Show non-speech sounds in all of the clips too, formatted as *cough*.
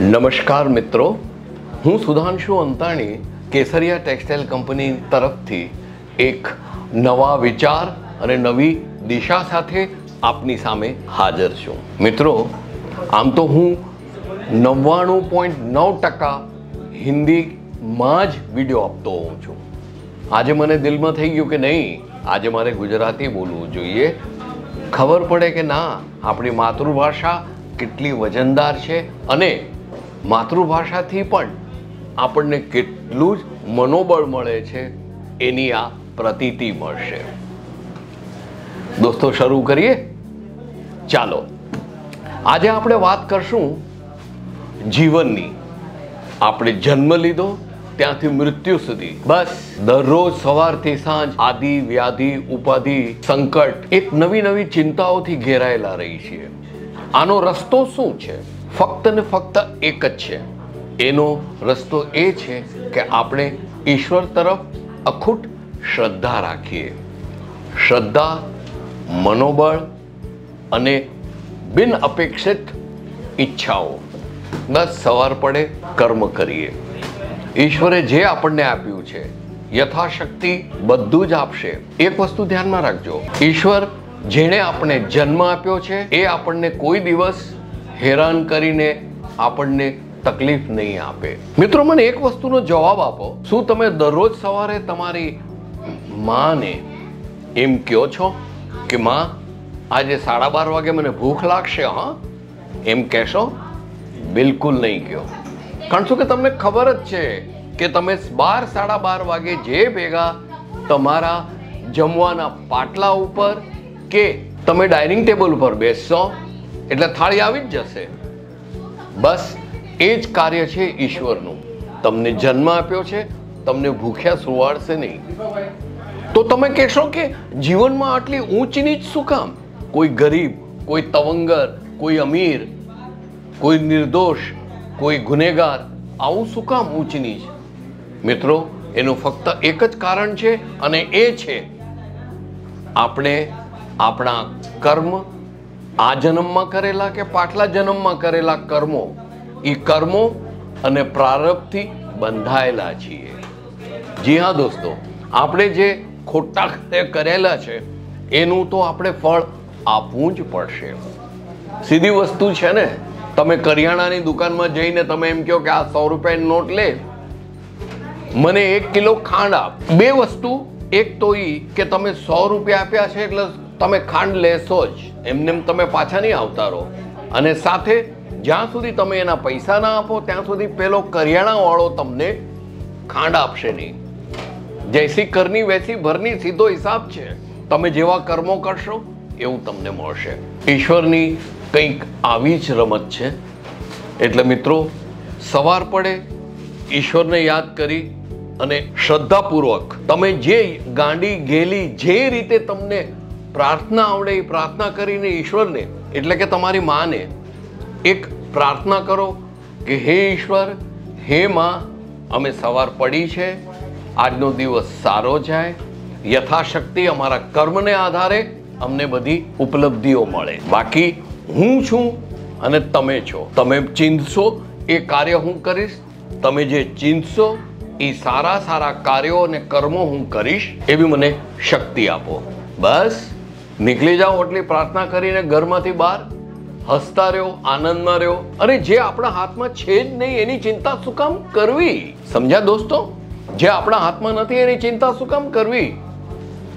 નમસ્કાર મિત્રો. હું સુધાંશુ અંતાણી, કેસરિયા ટેક્સટાઇલ કંપની તરફથી એક નવા વિચાર અને નવી દિશા સાથે આપની સામે હાજર છું. મિત્રો, આમ તો હું નવ્વાણું પોઈન્ટ નવ ટકા હિન્દીમાં જ વીડિયો આપતો હોઉં છું. આજે મને દિલમાં થઈ ગયું કે નહીં, આજે મારે ગુજરાતી બોલવું જોઈએ. ખબર પડે કે ના, આપણી માતૃભાષા કેટલી વજનદાર છે અને માતૃભાષાથી પણ આપણને કેટલું જ મનોબળ મળે છે એની આ પ્રતીતિ મળશે. દોસ્તો શરૂ કરીએ? ચાલો. આજે આપણે વાત કરશું જીવનની. આપણે જન્મ લીધો ત્યાંથી મૃત્યુ સુધી. બસ. દરરોજ સવારથી સાંજ આદિ વ્યાધિ ઉપાધિ સંકટ એક નવી નવી ચિંતાઓથી ઘેરાયેલા રહી છીએ. આનો રસ્તો શું છે? ફક્ત ને ફક્ત એક જ છે. એનો રસ્તો એ છે કે આપણે ઈશ્વર તરફ અખૂટ શ્રદ્ધા રાખીએ. શ્રદ્ધા, મનોબળ અને બિન અપેક્ષિત ઈચ્છાઓ બસ સવાર પડે કર્મ કરીએ. ઈશ્વરે જે આપણને આપ્યું છે, યથાશક્તિ બધું જ આપશે. એક વસ્તુ ધ્યાનમાં રાખજો. ઈશ્વર જેણે આપણે જન્મ આપ્યો છે, એ આપણને કોઈ દિવસ હેરાન કરીને આપણને તકલીફ નહીં આપે. મિત્રો, મને એક વસ્તુનો જવાબ આપો. શું તમે દરરોજ સવારે તમારી માને એમ કહો છો કે, માં, આજે સાડા બાર વાગે મને ભૂખ લાગશે, હા? એમ કહેશો? બિલકુલ નહીં કહો. કારણ શું કે તમને ખબર જ છે કે તમે બાર, સાડા બાર વાગે જે ભેગા તમારા જમવાના પાટલા ઉપર કે તમે ડાઇનિંગ ટેબલ ઉપર બેસશો એટલે થાળી આવી જ જશે. બસ, એ જ કાર્ય છે ઈશ્વરનું. તમને જન્મ આપ્યો છે, તમને ભૂખ્યા સુવાડશે નહીં. તો તમે કહેશો કે જીવનમાં આટલી ઊંચ નીચ શું કામ? કોઈ ગરીબ, કોઈ તવંગર, કોઈ અમીર, કોઈ નિર્દોષ, કોઈ ગુનેગાર, આવું શું કામ ઊંચ નીચ મિત્રો, એનું ફક્ત એક જ કારણ છે અને એ છે, આપણે આપણા કર્મ આ જન્મમાં કરેલા કે પાછલા જન્મમાં કરેલા કર્મો? એ કર્મો અને પ્રારબ્ધથી બંધાયેલા છીએ. જી હા દોસ્તો, આપણે જે ખોટા કરેલા છે, એનું તો આપણે ફળ આપવું જ પડશે. સીધી વસ્તુ છે ને, તમે કરિયાણાની દુકાનમાં જઈને તમે એમ કહો કે આ સો રૂપિયાની નોટ લે. મને એક કિલો ખાંડ આપ. બે વસ્તુ, એક તો એ કે તમે સો રૂપિયા આપ્યા છે એટલે તમે ખાંડ લેશો જ. એમને તમે પાછા નહીં આવતા રહો અને સાથે જ્યાં સુધી તમે એના પૈસા ના આપો, ત્યાં સુધી પેલો કરિયાણાવાળો તમને ખાંડ આપશે નહીં. જૈસી કરની વેસી ભરની સીધો હિસાબ છે. તમે જેવા કર્મો કરશો, એવું તમને મળશે. ઈશ્વરની કંઈક આવી જ રમત છે. એટલે મિત્રો, સવાર પડે, ઈશ્વરને યાદ કરી અને શ્રદ્ધાપૂર્વક તમે જે ગાંડી ગેલી, જે રીતે તમને પ્રાર્થના આવડે, એ પ્રાર્થના કરીને ઈશ્વરને, એટલે કે તમારી માને, એક પ્રાર્થના કરો કે હે ઈશ્વર, હે માં, અમે સવાર પડી છે, આજનો દિવસ સારો જાય, યથાશક્તિ અમારા કર્મને આધારે અમને બધી ઉપલબ્ધિઓ મળે. બાકી હું છું અને તમે છો. તમે ચિંતશો, એ કાર્ય હું કરીશ. તમે જે ચિંતશો, એ સારા સારા કાર્યો અને કર્મો હું કરીશ, એવી મને શક્તિ આપો. બસ. નીકળી જાઓ એટલી પ્રાર્થના કરીને ઘરમાંથી બહાર. હસતા રહ્યો, આનંદમાં રહ્યો. અને જે આપણા હાથમાં છે જ નહીં, એની ચિંતા શું કામ કરવી? સમજ્યા દોસ્તો? જે આપણા હાથમાં નથી, એની ચિંતા શું કામ કરવી?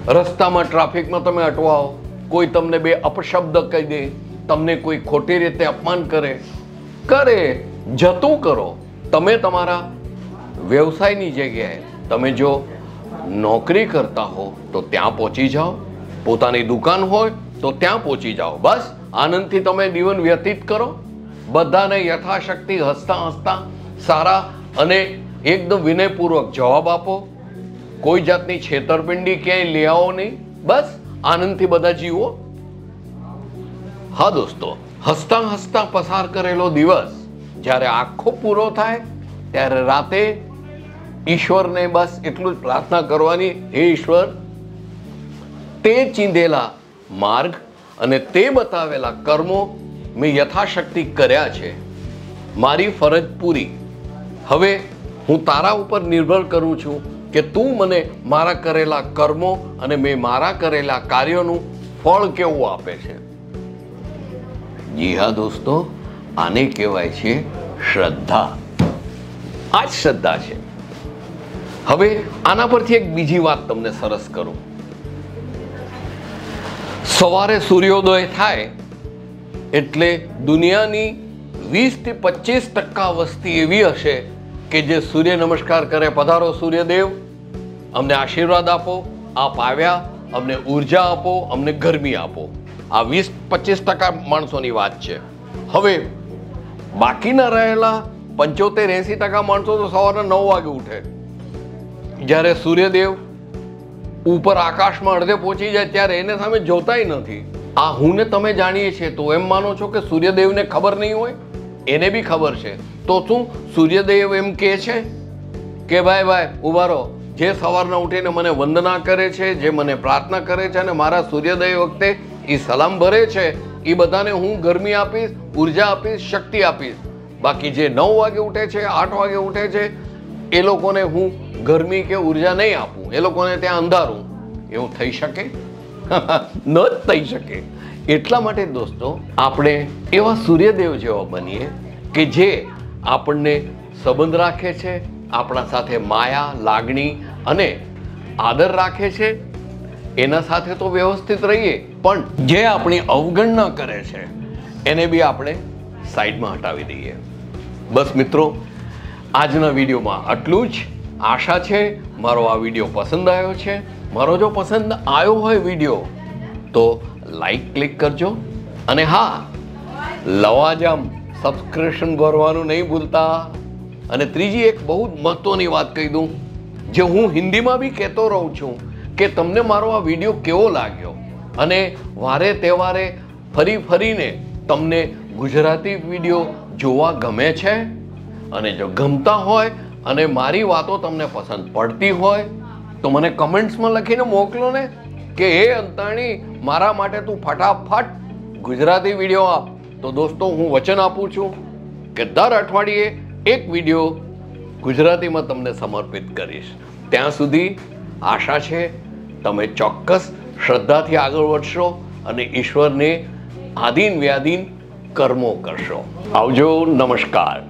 રસ્તામાં ટ્રાફિકમાં તમે અટવાઓ. કોઈ તમને બે અપશબ્દ કહી દે. તમને કોઈ ખોટી રીતે અપમાન કરે. કરે. જતું કરો. તમે તમારા વ્યવસાયની જગ્યાએ તમે જો નોકરી કરતા હો, તો ત્યાં પહોંચી જાઓ. પોતાની દુકાન હોય તો ત્યાં પહોંચી જાઓ. બસ, આનંદથી તમે જીવન વ્યતીત કરો. બધાને યથાશક્તિ હસતા હસતા સારા અને એકદમ વિનયપૂર્વક જવાબ આપો. કોઈ જાતની છેતરપિંડી ક્યાંય લઈ આવો નહીં. બસ, આનંદથી બધા જીવો. હા દોસ્તો હસતા હસતા પસાર કરેલો દિવસ જ્યારે આખો પૂરો થાય, ત્યારે રાતે ઈશ્વરને બસ એટલું જ પ્રાર્થના કરવાની, હે ઈશ્વર તે ચીંધેલા માર્ગ અને તે બતાવેલા કર્મો મેં યથાશક્તિ કર્યા છે. મારી ફરજ પૂરી. હવે હું તારા ઉપર નિર્ભર કરું છું કે તું મને મારા કરેલા કર્મો અને મેં મારા કરેલા કાર્યોનું ફળ કેવું આપે છે. જી હા, દોસ્તો, આને કહેવાય છે શ્રદ્ધા. આ જ શ્રદ્ધા છે. હવે આના પરથી એક બીજી વાત તમને સરસ કરું. સવારે સૂર્યોદય થાય એટલે દુનિયાની વીસથી પચીસ ટકા વસ્તી એવી હશે કે જે સૂર્ય નમસ્કાર કરે. પધારો સૂર્યદેવ. અમને આશીર્વાદ આપો, આપ આવ્યા, અમને ઊર્જા આપો, અમને ગરમી આપો. આ વીસ પચીસ ટકા માણસોની વાત છે. હવે, બાકીના રહેલા પંચોતેર એસી ટકા માણસો તો સવારના નવ વાગે ઉઠે. જ્યારે સૂર્યદેવ ઉપર આકાશમાં અડધે પહોંચી જાય ત્યારે એને સામે જોતાય નથી. આ હું ને તમે જાણીએ છીએ, તો એમ માનો છો કે સૂર્યદેવને ખબર નહીં હોય? એને બી ખબર છે. તો શું સૂર્યદેવ એમ કહે છે? કે ભાઈ ભાઈ, ઊભા રહો. જે સવારના ઉઠીને મને વંદના કરે છે, જે મને પ્રાર્થના કરે છે અને મારા સૂર્યોદય વખતે એ સલામ ભરે છે એ બધાને હું ગરમી આપીશ, ઊર્જા આપીશ, શક્તિ આપીશ. બાકી જે નવ વાગે ઉઠે છે, આઠ વાગે ઉઠે છે એ લોકોને હું ગરમી કે ઊર્જા નહીં આપું, એ લોકોને ત્યાં અંધારું, એવું થઈ શકે? *laughs* ન જ થઈ શકે. એટલા માટે દોસ્તો, આપણે એવા સૂર્યદેવ જેવા બનીએ કે જે આપણને સંબંધ રાખે છે, આપણા સાથે માયા, લાગણી અને આદર રાખે છે. એના સાથે તો વ્યવસ્થિત રહીએ, પણ જે આપણી અવગણના કરે છે, એને બી આપણે સાઈડમાં હટાવી દઈએ. બસ મિત્રો આજના વિડીયોમાં આટલું જ. આશા છે મારો આ વીડિયો પસંદ આવ્યો છે. મારો જો પસંદ આવ્યો હોય વીડિયો, તો લાઈક ક્લિક કરજો. અને હા, લવાજામ સબસ્ક્રિપ્શન ભરવાનું નહીં ભૂલતા. અને ત્રીજી એક બહુ જ મહત્વની વાત કહી દઉં, જે હું હિન્દીમાં બી કહેતો રહું છું, કે તમને મારો આ વીડિયો કેવો લાગ્યો? અને વારે તહેવારે ફરી ફરીને તમને ગુજરાતી વીડિયો જોવા ગમે છે? અને જો ગમતા હોય અને મારી વાતો તમને પસંદ પડતી હોય, તો મને કમેન્ટ્સમાં લખીને મોકલો ને કે એ અંતાણી, મારા માટે તું ફટાફટ ગુજરાતી વીડિયો આપ. તો દોસ્તો, હું વચન આપું છું કે દર અઠવાડિયે એક વીડિયો ગુજરાતીમાં તમને સમર્પિત કરીશ. ત્યાં સુધી આશા છે, તમે ચોક્કસ શ્રદ્ધાથી આગળ વધશો અને ઈશ્વરને આધીન વ્યાધીન કર્મો કરશો. આવજો, નમસ્કાર.